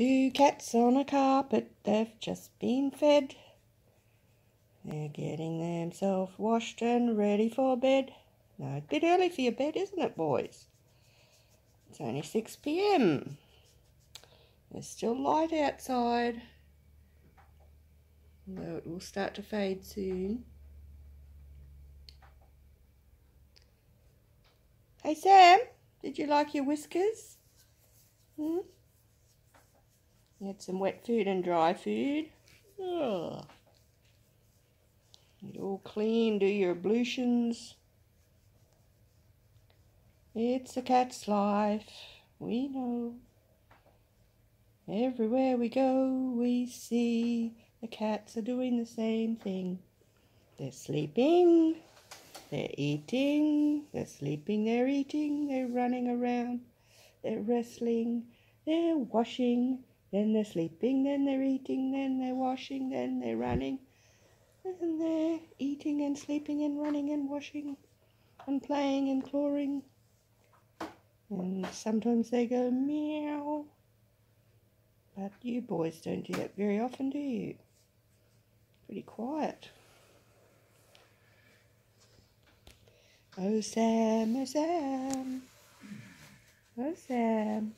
Two cats on a carpet, they've just been fed. They're getting themselves washed and ready for bed. No, a bit early for your bed, isn't it, boys? It's only 6 p.m. There's still light outside. Although it will start to fade soon. Hey Sam, did you like your Whiskas? You had some wet food and dry food. Oh. Get all clean, do your ablutions. It's a cat's life, we know. Everywhere we go, we see the cats are doing the same thing. They're sleeping, they're eating, they're sleeping, they're eating, they're running around, they're wrestling, they're washing, then they're sleeping, then they're eating, then they're washing, then they're running, and they're eating and sleeping and running and washing and playing and clawing. And sometimes they go meow. But you boys don't do that very often, do you? Pretty quiet. Oh, Sam, oh, Sam. Oh, Sam.